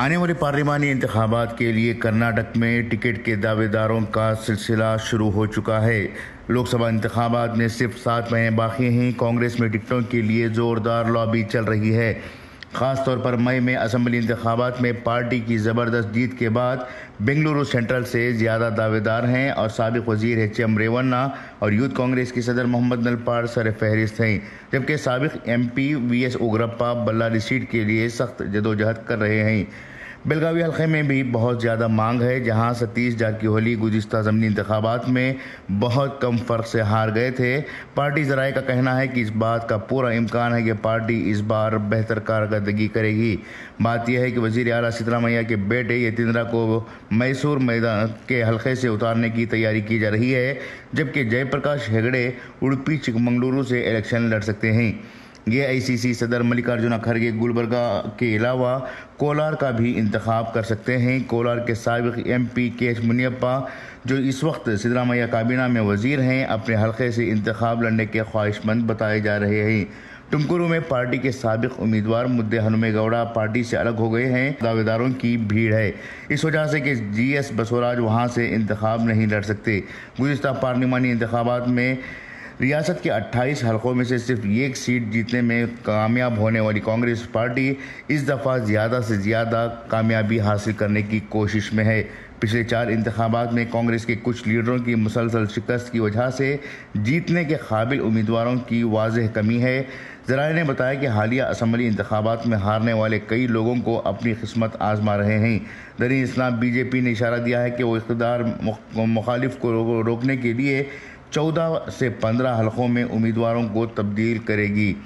आने वाले पार्लिमानी इंतबात के लिए कर्नाटक में टिकट के दावेदारों का सिलसिला शुरू हो चुका है। लोकसभा इंतबात में सिर्फ़ सात महीने बाकी हैं। कांग्रेस में टिकटों के लिए ज़ोरदार लॉबी चल रही है। ख़ासतौर पर मई में असम्बली इंतबात में पार्टी की ज़बरदस्त जीत के बाद बेंगलुरु सेंट्रल से ज़्यादा दावेदार हैं और सबक वज़ीर एच एम रेवन्ना और यूथ कांग्रेस की सदर मोहम्मद नलपार सर फहरिस्त हैं, जबकि सबक M P V S Ugrappa Ballari seat के लिए सख्त जदोजहद कर रहे हैं। बेलगावी हल्के में भी बहुत ज़्यादा मांग है, जहाँ सतीश जारकीहोली गुजशत ज़मनी इंतबात में बहुत कम फ़र्क से हार गए थे। पार्टी जराए का कहना है कि इस बात का पूरा इम्कान है कि पार्टी इस बार बेहतर कारकर्दगी करेगी। बात यह है कि वज़ीर अला सिद्धरामैया के बेटे यतिंद्रा को मैसूर मैदान के हल्के से उतारने की तैयारी की जा रही है, जबकि जयप्रकाश हेगड़े उड़पी, चिकमंगलुरु से इलेक्शन लड़ सकते हैं। ये आईसीसी सदर मल्लिकार्जुन खड़गे गुलबर्गा के अलावा कोलार का भी इंतखब कर सकते हैं। कोलार के सबक M P K H Muniyappa, जो इस वक्त सिद्धरामैया काबीना में वज़ीर हैं, अपने हल्के से इंतखब लड़ने के ख्वाहिशमंद बताए जा रहे हैं। टुमकुरु में पार्टी के सबक उम्मीदवार मुद्दे हनुमे गौड़ा पार्टी से अलग हो गए हैं। दावेदारों की भीड़ है। इस वजह से कि जी एस बसवराज वहाँ से इंतखब नहीं लड़ सकते। गुजशत पार्लिमानी इंतबात में रियासत के 28 हलकों में से सिर्फ़ एक सीट जीतने में कामयाब होने वाली कांग्रेस पार्टी इस दफ़ा ज़्यादा से ज़्यादा कामयाबी हासिल करने की कोशिश में है। पिछले चार इंतबात में कांग्रेस के कुछ लीडरों की मुसलसल शिकस्त की वजह से जीतने के काबिल उम्मीदवारों की वाज कमी है। जराए ने बताया कि हालिया असम्बली इंतबात में हारने वाले कई लोगों को अपनी किस्मत आजमा रहे हैं। दरी इस्लाम बीजेपी ने इशारा दिया है कि वो इकदार मुखालिफ को रोकने के लिए चौदह से पंद्रह हलकों में उम्मीदवारों को तब्दील करेगी।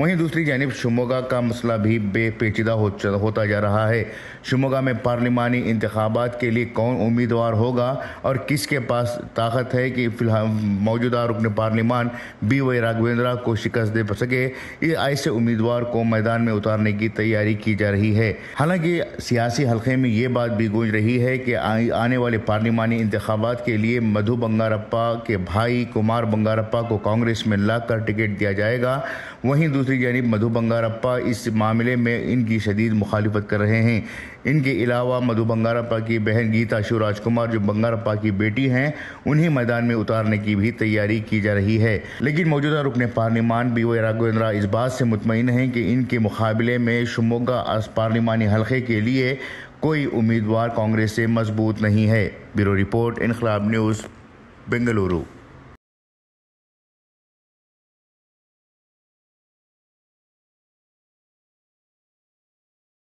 वहीं दूसरी जानब शिमोगा का मसला भी बेपेचीदा हो, होता जा रहा है। शिमोगा में पार्लिमानी इंतबात के लिए कौन उम्मीदवार होगा और किसके पास ताकत है कि फ़िलहाल मौजूदा रुकन पार्लिमान बी वाई राघवेंद्रा को शिकस्त दे सके? ऐसे उम्मीदवार को मैदान में उतारने की तैयारी की जा रही है। हालाँकि सियासी हल्के में ये बात भी गूंज रही है कि आने वाले पार्लिमानी इंतबात के लिए मधु बंगारप्पा के भाई कुमार बंगारप्पा को कांग्रेस में लाकर टिकट दिया जाएगा। वहीं दूसरी जानब मधु बंगारप्पा इस मामले में इनकी शदीद मुखालफत कर रहे हैं। इनके अलावा मधु बंगारप्पा की बहन गीता शिव राजकुमार जो बंगारप्पा की बेटी हैं, उन्हें मैदान में उतारने की भी तैयारी की जा रही है। लेकिन मौजूदा रुकन पार्लिमान बी वाई राघवेंद्रा इस बात से मुतमिन हैं कि इनके मुकाबले में शुमोगा पार्लिमानी हल्के के लिए कोई उम्मीदवार कांग्रेस से मज़बूत नहीं है। Bureau report Inquilab news, Bengaluru.